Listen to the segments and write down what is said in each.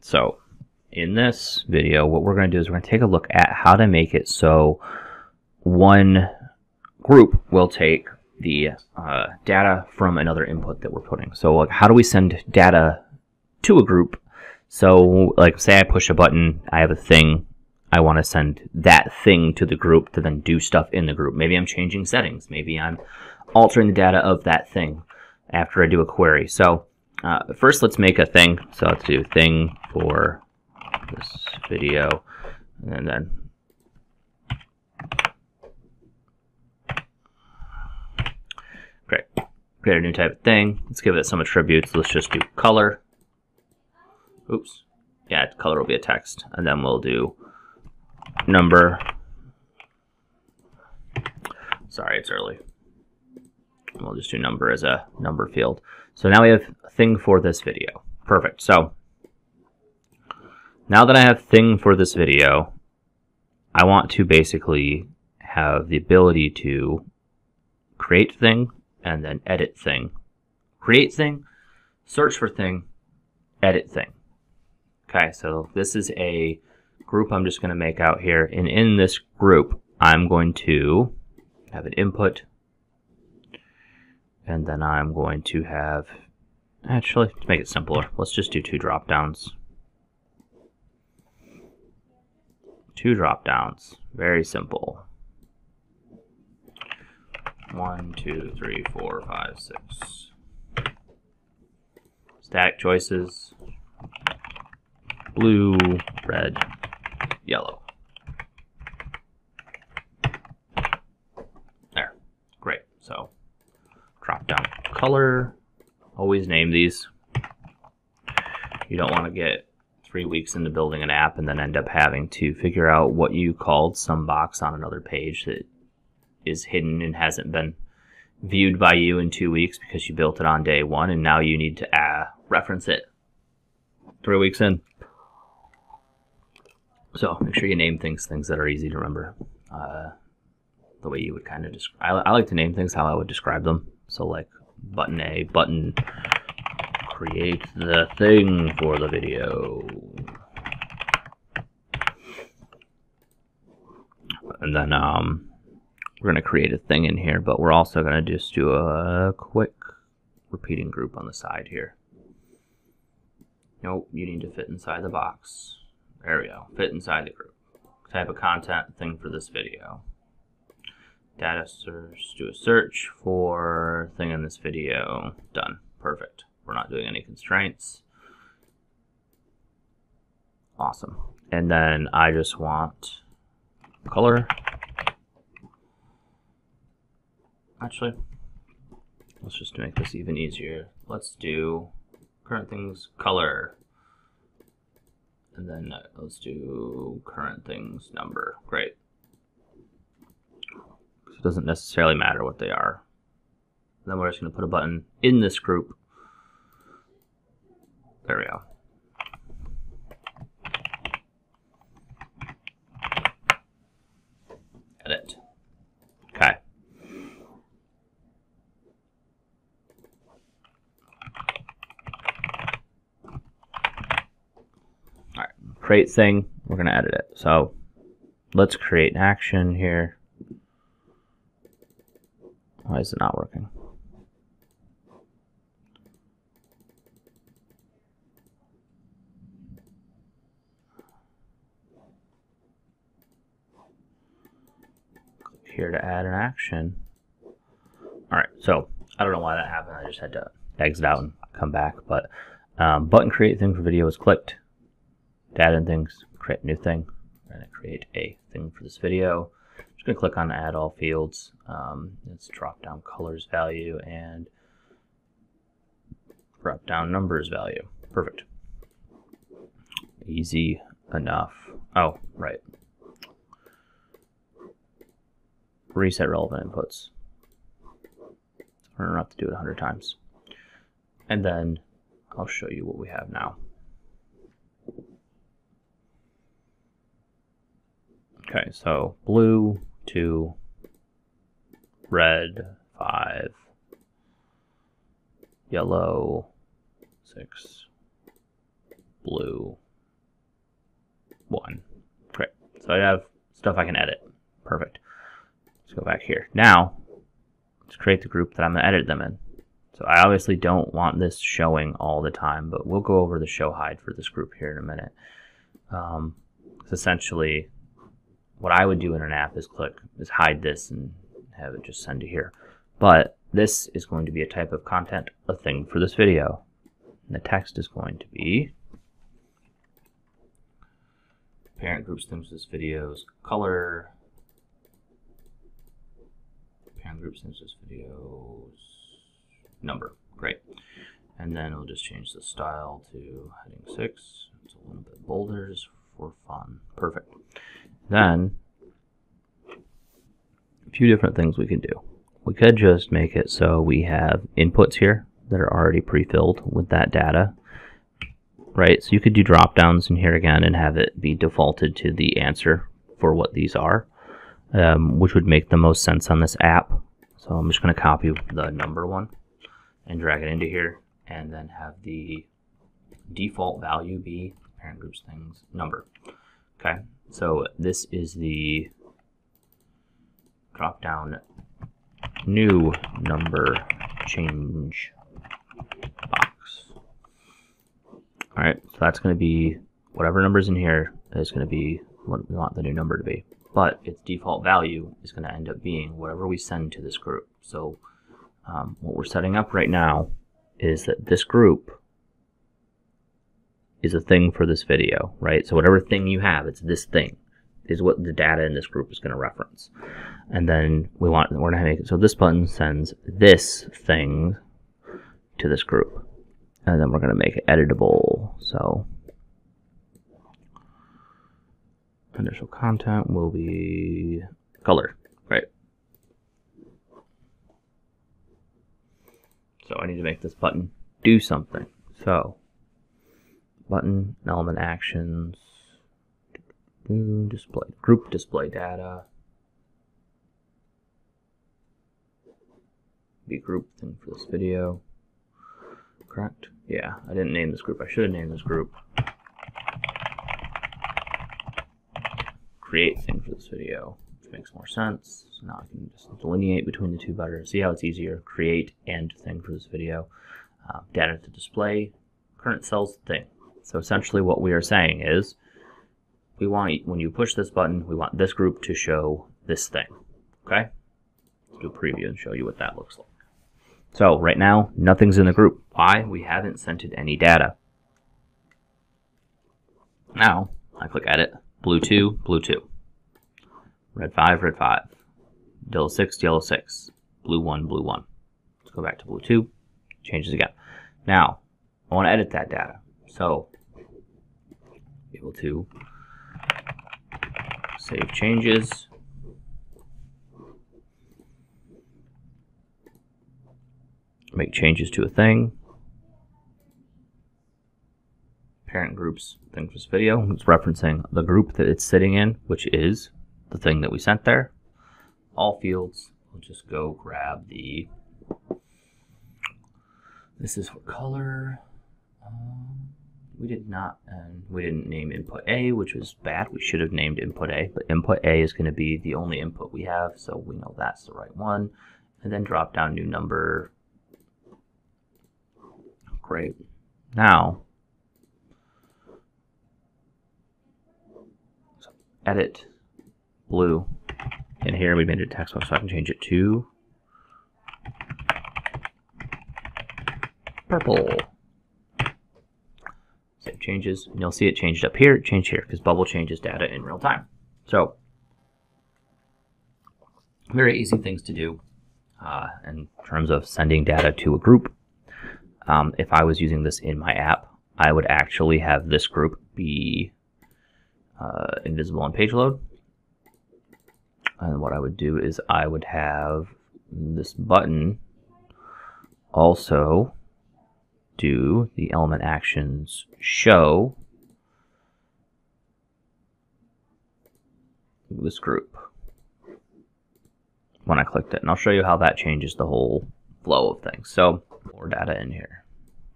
So in this video, what we're going to do is we're going to take a look at how to make it so one group will take the uh, data from another input that we're putting. So like, how do we send data to a group? So like say I push a button, I have a thing, I want to send that thing to the group to then do stuff in the group. Maybe I'm changing settings. Maybe I'm altering the data of that thing after I do a query. So uh, first let's make a thing. So let's do thing for this video. And then great. Create a new type of thing. Let's give it some attributes. Let's just do color. Oops. Yeah color will be a text. And then we'll do number. Sorry it's early. We'll just do number as a number field so now we have thing for this video perfect so now that I have thing for this video, I want to basically have the ability to create thing and then edit thing. Create thing, search for thing, edit thing. Okay, so this is a group I'm just going to make out here. And in this group, I'm going to have an input. And then I'm going to have, actually, to make it simpler, let's just do two drop downs. two drop downs. Very simple. One, two, three, four, five, six. Static choices. Blue, red, yellow. There. Great. So, color. Always name these. You don't want to get three weeks into building an app and then end up having to figure out what you called some box on another page that is hidden and hasn't been viewed by you in two weeks because you built it on day one and now you need to uh, reference it three weeks in. So make sure you name things things that are easy to remember. Uh, the way you would kind of describe. I, I like to name things how I would describe them. So like button A, button create the thing for the video. And then um, we're going to create a thing in here, but we're also going to just do a quick repeating group on the side here. Nope, you need to fit inside the box. There we go, fit inside the group. Type of content thing for this video. Data search, do a search for thing in this video. Done, perfect. We're not doing any constraints. Awesome. And then I just want color. Actually, let's just make this even easier. Let's do current things color. And then uh, let's do current things number. Great. It doesn't necessarily matter what they are. then we're just going to put a button in this group there we go. Edit. Okay. Alright, create thing, we're going to edit it. So let's create an action here. Why is it not working? here to add an action. All right, so I don't know why that happened. I just had to exit out and come back. But um, button create thing for video is clicked. To add in things, create new thing. Going to create a thing for this video. Just going to click on add all fields. Um, let's drop down colors value and drop down numbers value. Perfect. Easy enough. Oh, right. reset relevant inputs. I don't have to do it 100 times. And then I'll show you what we have now. Okay, so blue, 2, red, 5, yellow, 6, blue, one. Great. So I have stuff I can edit. Perfect. Let's go back here. Now, let's create the group that I'm going to edit them in. So I obviously don't want this showing all the time, but we'll go over the show hide for this group here in a minute. Um, essentially, what I would do in an app is click, is hide this and have it just send to here. But this is going to be a type of content, a thing for this video. And the text is going to be parent groups things this video's color. Parent groups things this video's number great. And then we'll just change the style to heading 6 it's a little bit bolder just for fun. Perfect then a few different things we can do we could just make it so we have inputs here that are already pre-filled with that data right? So you could do drop downs in here again and have it be defaulted to the answer for what these are, um, which would make the most sense on this app. So I'm just going to copy the number one and drag it into here and then have the default value be parent groups things number. Okay, so this is the drop down new number change box. All right, so that's going to be whatever number's in here is going to be what we want the new number to be. But its default value is going to end up being whatever we send to this group. So um, what we're setting up right now is that this group is a thing for this video, right? So whatever thing you have, it's this thing is what the data in this group is going to reference. And then we want, we're going to make it so this button sends this thing to this group and then we're going to make it editable. So initial content will be color, right? So I need to make this button do something. So button element actions display group display data be group thing for this video correct? Yeah, I didn't name this group. I should have named this group. Create thing for this video, which makes more sense. So now I can just delineate between the two better. See how it's easier? Create and thing for this video. Uh, data to display, current cells thing. So essentially what we are saying is, we want, when you push this button, we want this group to show this thing. Okay? Let's do a preview and show you what that looks like. So right now, nothing's in the group. Why? We haven't sent it any data. Now, I click edit, blue 2, blue 2. Red 5, red 5. Yellow 6, yellow 6. Blue 1, blue 1. Let's go back to blue 2. Changes again. Now, I want to edit that data. So, able to save changes. make changes to a thing. Parent groups thing for this video. It's referencing the group that it's sitting in, which is the thing that we sent there. All fields. We'll just go grab the. This is for color. Um, we did not, and we didn't name input A, which was bad. We should have named input A, but input A is going to be the only input we have, so we know that's the right one. And then drop down new number Great. Now, so edit blue. In here, we made it text box, so I can change it to purple. Changes, and you'll see it changed up here, changed here, because Bubble changes data in real time. So, very easy things to do uh, in terms of sending data to a group um, if I was using this in my app, I would actually have this group be uh, invisible on page load. And what I would do is I would have this button also do the element actions show this group when I clicked it. And I'll show you how that changes the whole flow of things. So more data in here.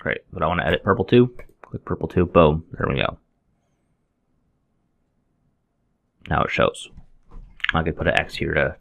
Great, but I want to edit purple 2. Click purple 2, boom, there we go. now it shows. I could put an X here to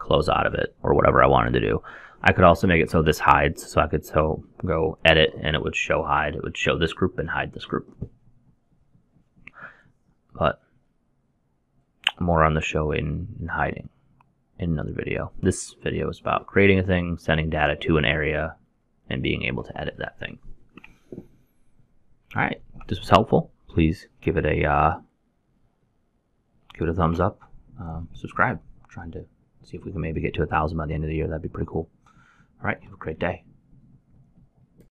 close out of it or whatever I wanted to do. I could also make it so this hides, so I could so go edit and it would show hide. It would show this group and hide this group. But more on the show in, in hiding in another video. This video is about creating a thing, sending data to an area, and being able to edit that thing. All right, this was helpful. Please give it a uh, give it a thumbs up. Um, subscribe. I'm trying to see if we can maybe get to a thousand by the end of the year. That'd be pretty cool. All right, have a great day.